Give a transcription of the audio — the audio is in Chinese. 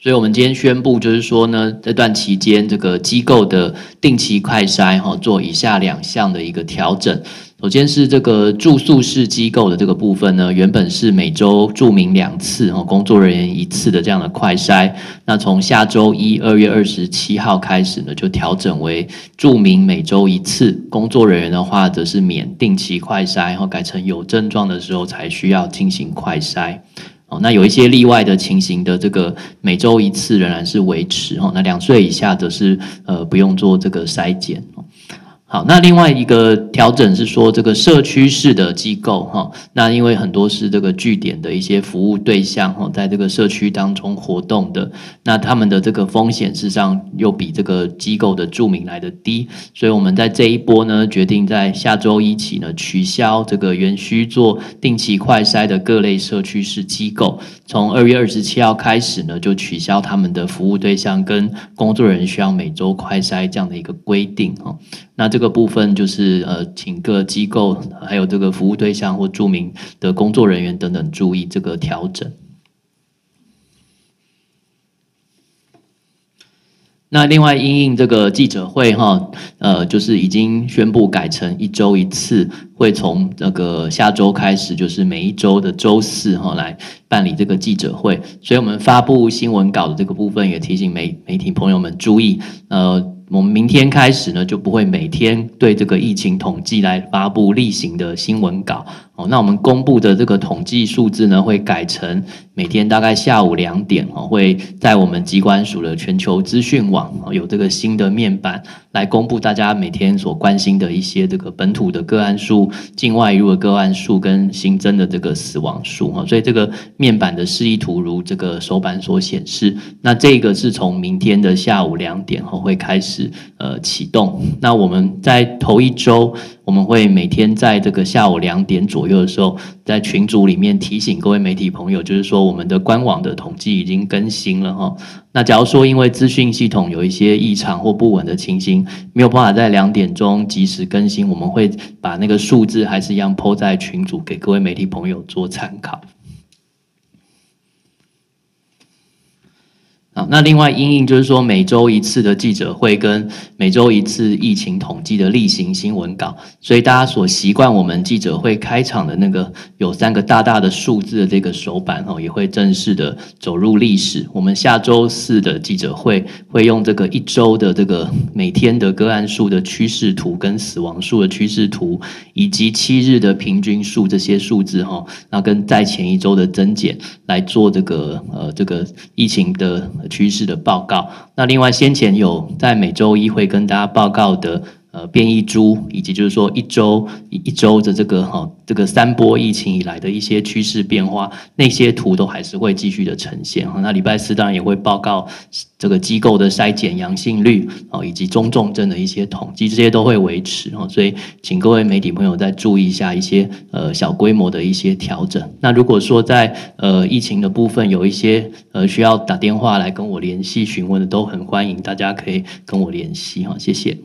所以，我们今天宣布，就是说呢，这段期间，这个机构的定期快筛哈，做以下两项的一个调整。首先是这个住宿式机构的这个部分呢，原本是每周注明两次哈，工作人员一次的这样的快筛。那从下周一二月二十七号开始呢，就调整为注明每周一次，工作人员的话则是免定期快筛，然后改成有症状的时候才需要进行快筛。哦，那有一些例外的情形的这个每周一次仍然是维持哈，那两岁以下则是呃不用做这个筛检。好，那另外一个调整是说，这个社区式的机构哈，那因为很多是这个据点的一些服务对象哈，在这个社区当中活动的，那他们的这个风险事实上又比这个机构的注明来的低，所以我们在这一波呢，决定在下周一起呢，取消这个原需做定期快筛的各类社区式机构，从二月二十七号开始呢，就取消他们的服务对象跟工作人员需要每周快筛这样的一个规定哈。那这个部分就是呃，请各机构还有这个服务对象或著名的工作人员等等注意这个调整。那另外因应这个记者会哈，呃，就是已经宣布改成一周一次，会从那个下周开始，就是每一周的周四哈来办理这个记者会。所以我们发布新闻稿的这个部分，也提醒媒媒体朋友们注意，呃。我们明天开始呢，就不会每天对这个疫情统计来发布例行的新闻稿。哦，那我们公布的这个统计数字呢，会改成每天大概下午两点哦，会在我们机关署的全球资讯网有这个新的面板来公布大家每天所关心的一些这个本土的个案数、境外入的个案数跟新增的这个死亡数哈。所以这个面板的示意图如这个手板所显示，那这个是从明天的下午两点后会开始呃启动。那我们在头一周。我们会每天在这个下午两点左右的时候，在群组里面提醒各位媒体朋友，就是说我们的官网的统计已经更新了哈。那假如说因为资讯系统有一些异常或不稳的情形，没有办法在两点钟及时更新，我们会把那个数字还是一样抛在群组给各位媒体朋友做参考。那另外，因应就是说每周一次的记者会跟每周一次疫情统计的例行新闻稿，所以大家所习惯我们记者会开场的那个有三个大大的数字的这个手板哦，也会正式的走入历史。我们下周四的记者会会用这个一周的这个每天的个案数的趋势图跟死亡数的趋势图，以及七日的平均数这些数字哈，那跟在前一周的增减来做这个呃这个疫情的。趋势的报告。那另外，先前有在每周一会跟大家报告的。呃，变异株以及就是说一周一周的这个哈，这个三波疫情以来的一些趋势变化，那些图都还是会继续的呈现哈。那礼拜四当然也会报告这个机构的筛检阳性率啊，以及中重症的一些统计，这些都会维持哈。所以，请各位媒体朋友再注意一下一些呃小规模的一些调整。那如果说在呃疫情的部分有一些呃需要打电话来跟我联系询问的，都很欢迎大家可以跟我联系哈。谢谢。